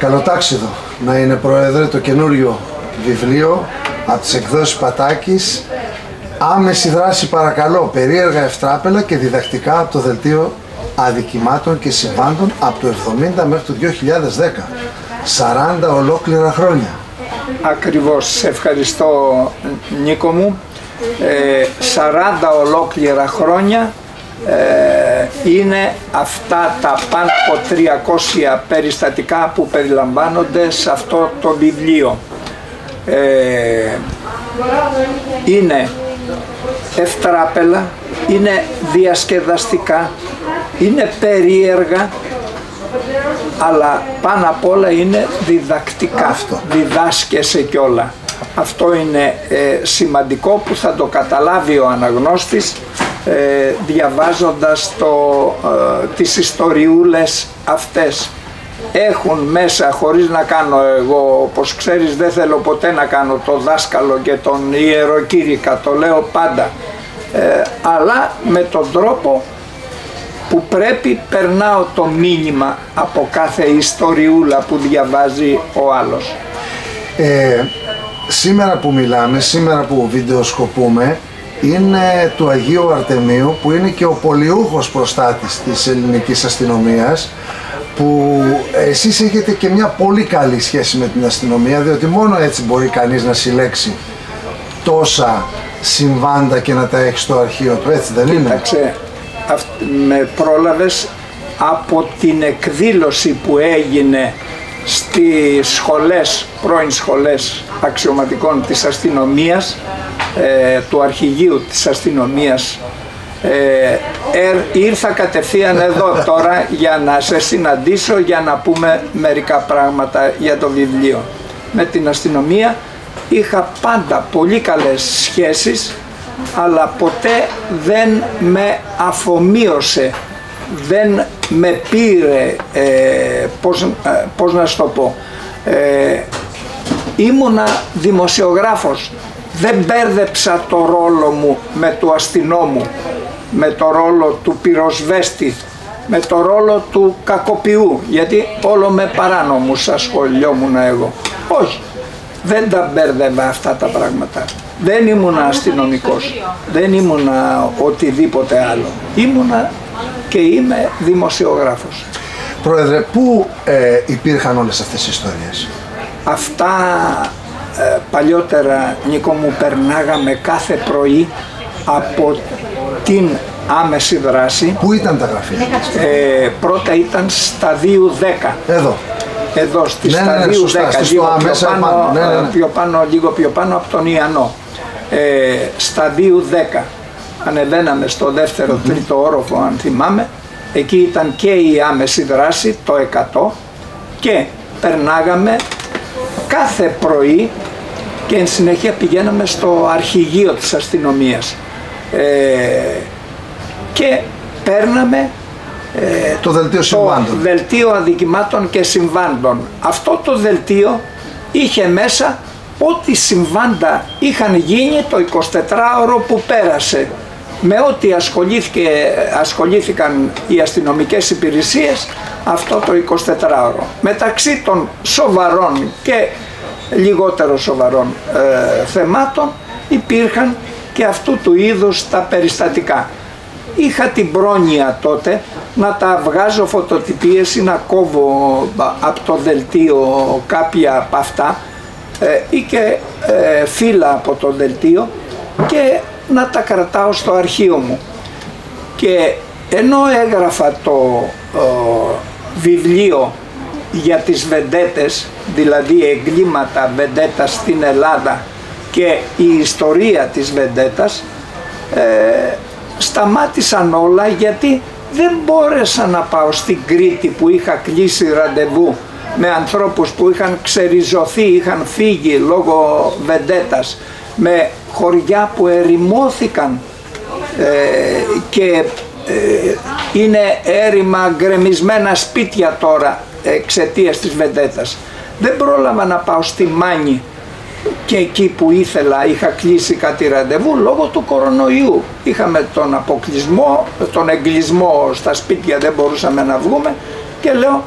Καλοτάξιδο να είναι πρόεδρε το καινούριο βιβλίο από τις εκδόσεις Πατάκης Άμεση δράση παρακαλώ, περίεργα ευτράπελα και διδακτικά από το δελτίο αδικημάτων και συμβάντων από το 70 μέχρι το 2010. 40 ολόκληρα χρόνια. Ακριβώς, σε ευχαριστώ Νίκο μου. 40 ολόκληρα χρόνια ε, είναι αυτά τα πάνω από 300 περιστατικά που περιλαμβάνονται σε αυτό το βιβλίο. Ε, είναι ευτράπελα, είναι διασκεδαστικά, είναι περίεργα, αλλά πάνω απ' όλα είναι διδακτικά. Αυτό. Διδάσκεσαι κιόλα. Αυτό είναι ε, σημαντικό που θα το καταλάβει ο αναγνώστης ε, διαβάζοντας το, ε, τις ιστοριούλες αυτές. Έχουν μέσα χωρίς να κάνω εγώ όπως ξέρεις δεν θέλω ποτέ να κάνω το δάσκαλο και τον ιεροκήρυκα το λέω πάντα. Ε, αλλά με τον τρόπο που πρέπει περνάω το μήνυμα από κάθε ιστοριούλα που διαβάζει ο άλλος. Ε, σήμερα που μιλάμε, σήμερα που βιντεοσκοπούμε είναι του Αγίου Αρτεμίου που είναι και ο πολιούχος προστάτης της ελληνικής αστυνομίας που εσείς έχετε και μια πολύ καλή σχέση με την αστυνομία διότι μόνο έτσι μπορεί κανείς να συλλέξει τόσα συμβάντα και να τα έχει στο αρχείο του, έτσι δεν είναι; Κοίταξε, με πρόλαβες από την εκδήλωση που έγινε στις σχολές, πρώην σχολές αξιωματικών της αστυνομίας, ε, του αρχηγείου της αστυνομίας. Ε, ήρθα κατευθείαν εδώ τώρα για να σε συναντήσω για να πούμε μερικά πράγματα για το βιβλίο. Με την αστυνομία είχα πάντα πολύ καλές σχέσεις αλλά ποτέ δεν με αφομοίωσε, δεν με πήρε, ε, πώς, ε, πώς να σου το πω, ε, ήμουνα δημοσιογράφος, δεν μπέρδεψα το ρόλο μου με το αστυνόμου με το ρόλο του πυροσβέστη, με το ρόλο του κακοποιού, γιατί όλο με παράνομους ασχολιόμουν εγώ. Όχι, δεν τα μπέρδευα αυτά τα πράγματα. Δεν ήμουνα αστυνομικός, δεν ήμουνα οτιδήποτε άλλο. Ήμουνα και είμαι δημοσιογράφος. Πρόεδρε, πού ε, υπήρχαν όλες αυτές οι ιστορίες; Αυτά ε, παλιότερα, Νίκο μου, περνάγαμε κάθε πρωί από την άμεση δράση. Πού ήταν τα γραφεία; Ε, πρώτα ήταν σταδίου 10. Εδώ. Εδώ στη ναι, σταδίου ναι, σωστά, 10, λίγο, πιο πάνω, ναι, ναι, ναι. πιο πάνω, λίγο πιο πάνω από τον Ιαννό. Ε, σταδίου 10. Ανεβαίναμε στο δεύτερο, mm-hmm. τρίτο όροφο αν θυμάμαι. Εκεί ήταν και η άμεση δράση, το 100 και περνάγαμε κάθε πρωί και εν συνέχεια πηγαίναμε στο αρχηγείο της αστυνομίας. Ε, και παίρναμε ε, το δελτίο συμβάντων. Το δελτίο αδικημάτων και συμβάντων. Αυτό το δελτίο είχε μέσα ό,τι συμβάντα είχαν γίνει το 24ωρο που πέρασε με ό,τι ασχολήθηκε, ασχολήθηκαν οι αστυνομικές υπηρεσίες αυτό το 24ωρο. Μεταξύ των σοβαρών και λιγότερο σοβαρών ε, θεμάτων υπήρχαν και αυτού του είδους τα περιστατικά. Είχα την πρόνοια τότε να τα βγάζω φωτοτυπίες ή να κόβω από το δελτίο κάποια από αυτά ε, ή και ε, φύλλα από το δελτίο και να τα κρατάω στο αρχείο μου. Και ενώ έγραφα το βιβλίο για τις βεντέτες, δηλαδή εγκλήματα βεντέτας στην Ελλάδα και η ιστορία της Βεντέτας ε, σταμάτησαν όλα γιατί δεν μπόρεσα να πάω στην Κρήτη που είχα κλείσει ραντεβού με ανθρώπους που είχαν ξεριζωθεί, είχαν φύγει λόγω Βεντέτας με χωριά που ερημώθηκαν ε, και ε, είναι έρημα γκρεμισμένα σπίτια τώρα εξαιτίας της Βεντέτας. Δεν πρόλαβα να πάω στη Μάνη και εκεί που ήθελα είχα κλείσει κάτι ραντεβού λόγω του κορονοϊού. Είχαμε τον αποκλεισμό, τον εγκλισμό στα σπίτια δεν μπορούσαμε να βγούμε και λέω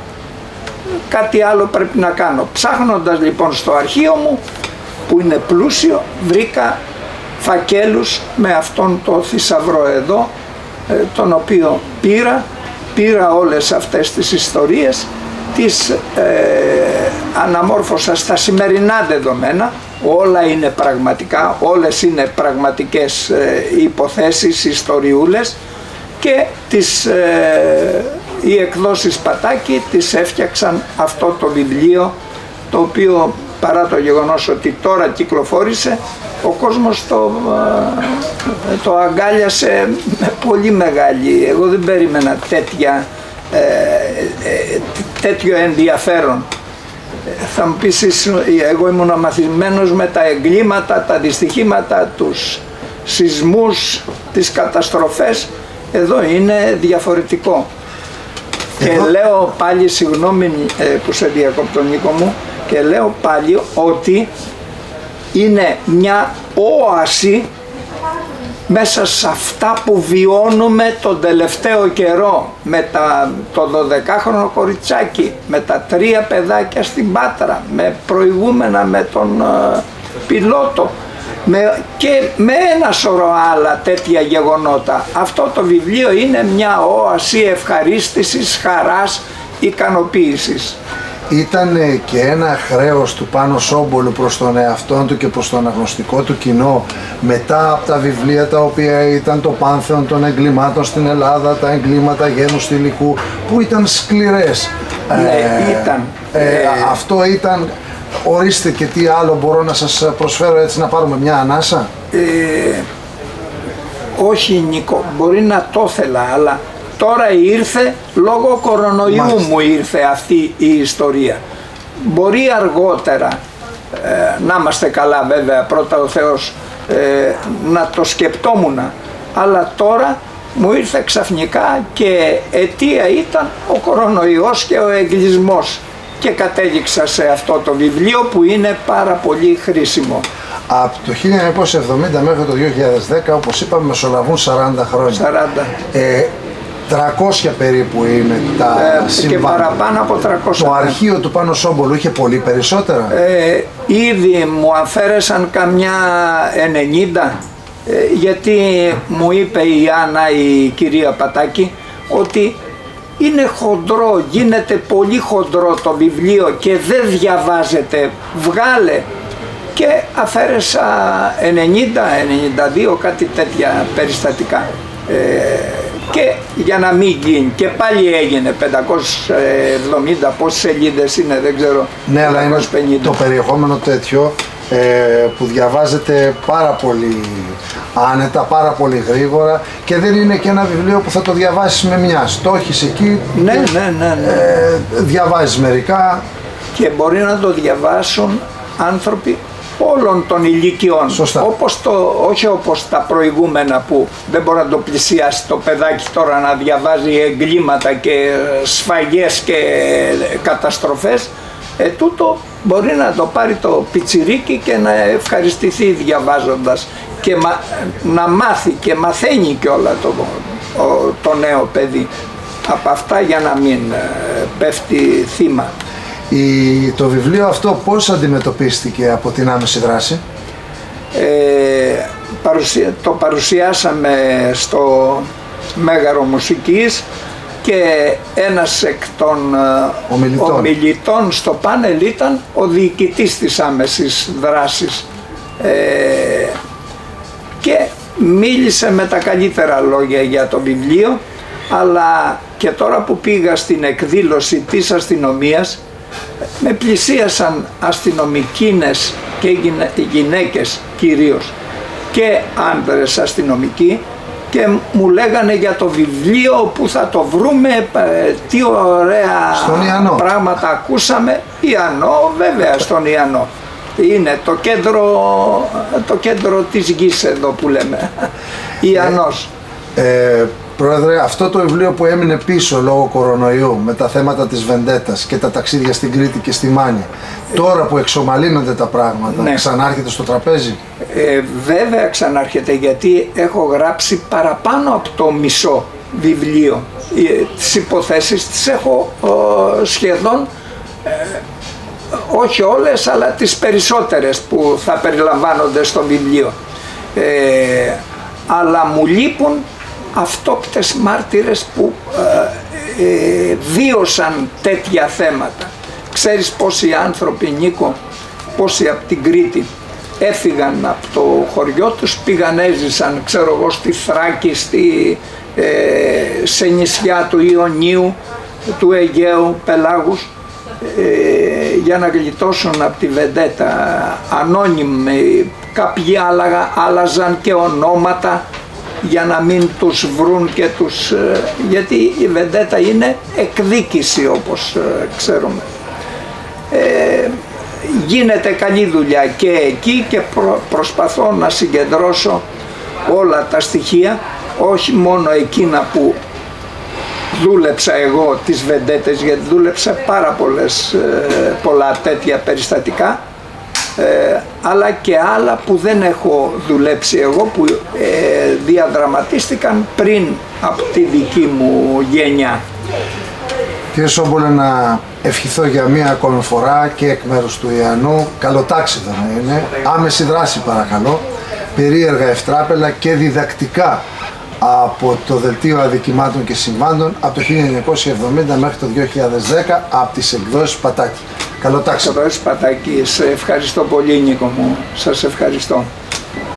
κάτι άλλο πρέπει να κάνω. Ψάχνοντας λοιπόν στο αρχείο μου που είναι πλούσιο βρήκα φακέλους με αυτόν το θησαυρό εδώ ε, τον οποίο πήρα, πήρα όλες αυτές τις ιστορίες τις ε, αναμόρφωσα στα σημερινά δεδομένα. Όλα είναι πραγματικά, όλες είναι πραγματικές ε, υποθέσεις, ιστοριούλες και τις, ε, οι εκδόσεις Πατάκη τις έφτιαξαν αυτό το βιβλίο το οποίο παρά το γεγονός ότι τώρα κυκλοφόρησε ο κόσμος το, ε, το αγκάλιασε με πολύ μεγάλη, εγώ δεν περίμενα τέτοια, ε, τέτοιο ενδιαφέρον. Θα μου πεις εγώ ήμουν μαθημένος με τα εγκλήματα, τα δυστυχήματα, τους σεισμούς, τις καταστροφές. Εδώ είναι διαφορετικό. Και λέω πάλι συγγνώμη ε, που σε διακόπτω Νίκο μου και λέω πάλι ότι είναι μια όαση μέσα σε αυτά που βιώνουμε τον τελευταίο καιρό με τα, το 12χρονο κοριτσάκι, με τα τρία παιδάκια στην Πάτρα, με προηγούμενα με τον ε, πιλότο με, και με ένα σωρό άλλα τέτοια γεγονότα. Αυτό το βιβλίο είναι μια όαση ευχαρίστησης, χαράς, ικανοποίησης ήταν και ένα χρέος του Πάνο Σόμπολου προς τον εαυτό του και προς το αναγνωστικό του κοινό μετά από τα βιβλία τα οποία ήταν το πάνθεον των εγκλημάτων στην Ελλάδα, τα εγκλήματα γένους υλικού που ήταν σκληρές. Ναι, ε, ήταν. Ε, ε, αυτό ήταν, ορίστε και τι άλλο μπορώ να σας προσφέρω έτσι να πάρουμε μια ανάσα; Ε, όχι Νίκο, μπορεί να το ήθελα αλλά Τώρα ήρθε, λόγω κορονοϊού μου ήρθε αυτή η ιστορία. Μπορεί αργότερα, ε, να είμαστε καλά βέβαια, πρώτα ο Θεός, ε, να το σκεπτόμουν, αλλά τώρα μου ήρθε ξαφνικά και αιτία ήταν ο κορονοϊός και ο εγκλισμός και κατέληξα σε αυτό το βιβλίο που είναι πάρα πολύ χρήσιμο. Από το 1970 μέχρι το 2010, όπως είπαμε, μεσολαβούν 40 χρόνια. 40. Ε, 300 περίπου είναι τα ε, Και παραπάνω από 300. Το αρχείο του Πάνο Σόμπολου είχε πολύ περισσότερα; Ε, ήδη μου αφαίρεσαν καμιά 90 ε, γιατί μου είπε η Άννα η κυρία Πατάκη ότι είναι χοντρό, γίνεται πολύ χοντρό το βιβλίο και δεν διαβάζεται, βγάλε και αφαίρεσα 90, 92 κάτι τέτοια περιστατικά. Ε, και για να μην γίνει και πάλι έγινε 570 πόσες σελίδες είναι δεν ξέρω ναι αλλά είναι το περιεχόμενο τέτοιο ε, που διαβάζεται πάρα πολύ άνετα, πάρα πολύ γρήγορα και δεν είναι και ένα βιβλίο που θα το διαβάσεις με μια. Το έχεις εκεί ναι, και, ναι, ναι, ναι. Ε, διαβάζεις μερικά. Και μπορεί να το διαβάσουν άνθρωποι όλων των ηλικιών. Σωστά. Όπως το, όχι όπως τα προηγούμενα που δεν μπορεί να το πλησιάσει το παιδάκι τώρα να διαβάζει εγκλήματα και σφαγές και καταστροφές. Ε, τούτο μπορεί να το πάρει το πιτσιρίκι και να ευχαριστηθεί διαβάζοντας και να μάθει και μαθαίνει και όλα το, το νέο παιδί από αυτά για να μην ε, πέφτει θύμα. Η, το βιβλίο αυτό πώς αντιμετωπίστηκε από την άμεση δράση; Ε, το παρουσιάσαμε στο Μέγαρο Μουσικής και ένας εκ των ε, ομιλητών, ομιλητών στο πάνελ ήταν ο διοικητής της άμεσης δράσης ε, και μίλησε με τα καλύτερα λόγια για το βιβλίο αλλά και τώρα που πήγα στην εκδήλωση της αστυνομίας με πλησίασαν αστυνομικίνες και γυναίκες κυρίως και άντρες αστυνομικοί και μου λέγανε για το βιβλίο που θα το βρούμε, ε, τι ωραία πράγματα ακούσαμε. Ιαννό βέβαια στον Ιαννό. Είναι το κέντρο, το κέντρο της γης εδώ που λέμε. Ιαννός. Ε, Πρόεδρε, αυτό το βιβλίο που έμεινε πίσω λόγω κορονοϊού με τα θέματα της Βεντέτας και τα ταξίδια στην Κρήτη και στη Μάνια, τώρα που εξομαλύνονται τα πράγματα, ναι. ξανάρχεται στο τραπέζι; Ε, βέβαια ξανάρχεται γιατί έχω γράψει παραπάνω από το μισό βιβλίο. Ε, τις υποθέσεις τις έχω σχεδόν όχι όλες αλλά τις περισσότερες που θα περιλαμβάνονται στο βιβλίο. Ε, αλλά μου λείπουν αυτόπτες μάρτυρες που ε, ε, βίωσαν τέτοια θέματα. Ξέρεις πόσοι άνθρωποι Νίκο, πόσοι από την Κρήτη έφυγαν από το χωριό τους, πήγαν έζησαν ξέρω εγώ στη Θράκη, στη, ε, σε νησιά του Ιωνίου, του Αιγαίου, Πελάγους ε, για να γλιτώσουν από τη Βεντέτα ανώνυμοι κάποιοι άλλα, άλλαζαν και ονόματα για να μην τους βρουν και τους ε, γιατί η Βεντέτα είναι εκδίκηση όπως ε, ξέρουμε. Ε, γίνεται καλή δουλειά και εκεί και προσπαθώ να συγκεντρώσω όλα τα στοιχεία όχι μόνο εκείνα που δούλεψα εγώ τις βεντέτες γιατί δούλεψα πάρα πολλές, ε, πολλά τέτοια περιστατικά ε, αλλά και άλλα που δεν έχω δουλέψει εγώ που ε, διαδραματίστηκαν πριν από τη δική μου γενιά. Κύριε Σόμπολε να ευχηθώ για μία ακόμη φορά και εκ μέρους του Ιαννού καλοτάξιδο να είναι, άμεση δράση παρακαλώ, περίεργα ευτράπελα και διδακτικά από το Δελτίο Αδικημάτων και Συμβάντων από το 1970 μέχρι το 2010 από τις εκδόσεις Πατάκη. Καλό τάξη. Πατάκης, σε ευχαριστώ πολύ Νίκο μου. Σας ευχαριστώ.